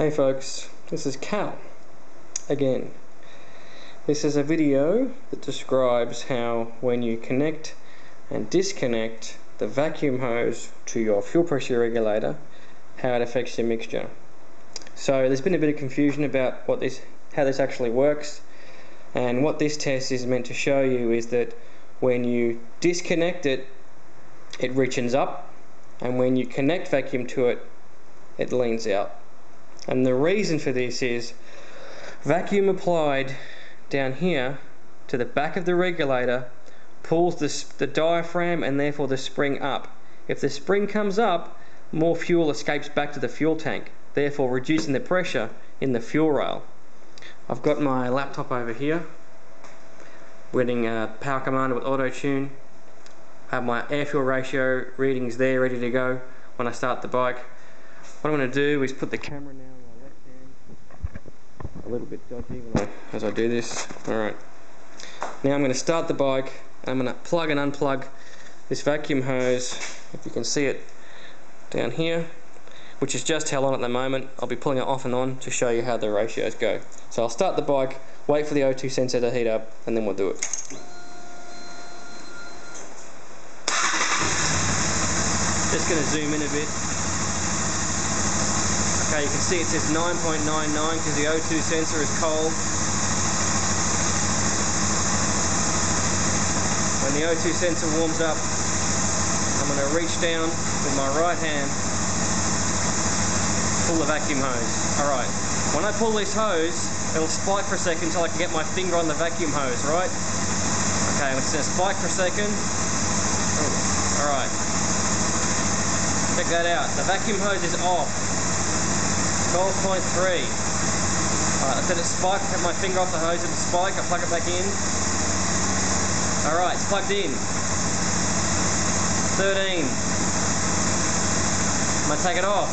Hey folks, this is Cal again. This is a video that describes how when you connect and disconnect the vacuum hose to your fuel pressure regulator, how it affects your mixture. So there's been a bit of confusion about what this, how this actually works, and what this test is meant to show you is that when you disconnect it, it reaches up, and when you connect vacuum to it, it leans out. And the reason for this is vacuum applied down here to the back of the regulator pulls the, the diaphragm and therefore the spring up. If the spring comes up, more fuel escapes back to the fuel tank, therefore reducing the pressure in the fuel rail. I've got my laptop over here, running a power commander with auto tune. I have my air fuel ratio readings there ready to go when I start the bike. What I'm going to do is put the camera now on my left hand. A little bit dodgy as I do this. Alright. Now I'm going to start the bike. I'm going to plug and unplug this vacuum hose, if you can see it down here, which is just held on at the moment. I'll be pulling it off and on to show you how the ratios go. So I'll start the bike, wait for the O2 sensor to heat up, and then we'll do it. Just going to zoom in a bit. Okay, you can see it says 9.99 because the O2 sensor is cold. When the O2 sensor warms up, I'm going to reach down with my right hand, pull the vacuum hose. Alright, when I pull this hose, it'll spike for a second until I can get my finger on the vacuum hose, right? Okay, it's going to spike for a second. Alright. Check that out. The vacuum hose is off. 12.3. Alright, I said it spiked, I my finger off the hose, it'll spike, I plug it back in. Alright, it's plugged in. 13. I'm to take it off.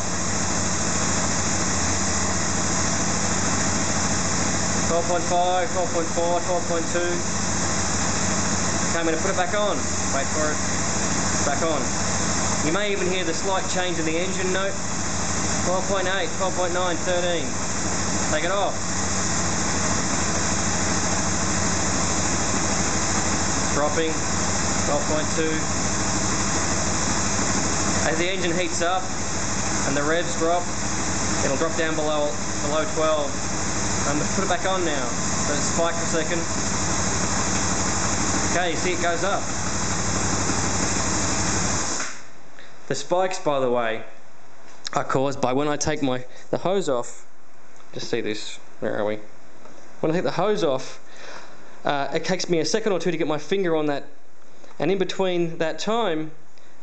12.5, 12.4, 12.2. Okay, I'm to put it back on. Wait for it. Back on. You may even hear the slight change in the engine note. 12.8, 12.9, 13. Take it off. Dropping, 12.2. As the engine heats up and the revs drop, it'll drop down below below 12. I'm going to put it back on now. So it spike for a second. Okay, you see it goes up. The spikes, by the way, are caused by when I take my the hose off. Just see this. Where are we? When I take the hose off, uh, it takes me a second or two to get my finger on that, and in between that time,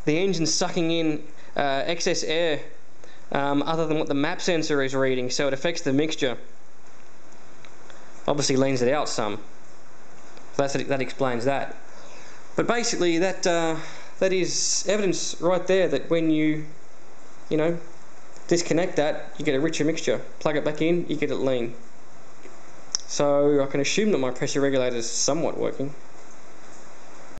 the engine's sucking in uh, excess air um, other than what the map sensor is reading, so it affects the mixture. Obviously, leans it out some. That's, that explains that. But basically, that uh, that is evidence right there that when you, you know, disconnect that, you get a richer mixture. Plug it back in, you get it lean. So I can assume that my pressure regulator is somewhat working.